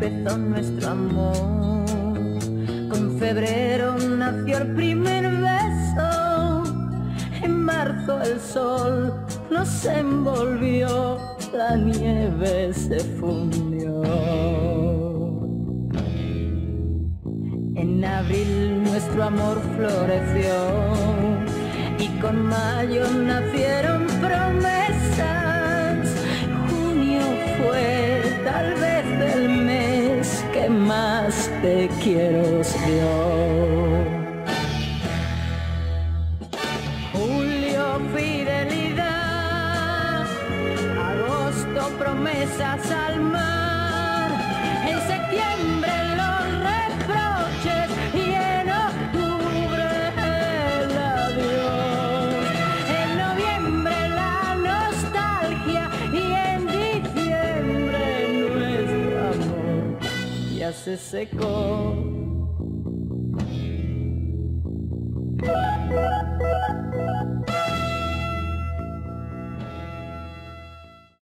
empezó nuestro amor. Con febrero nació el primer beso. En marzo el sol nos envolvió, la nieve se fundió. En abril nuestro amor floreció y con mayo nacieron más te quiero Dios. Julio fidelidad, agosto promesas al mar, ya se secó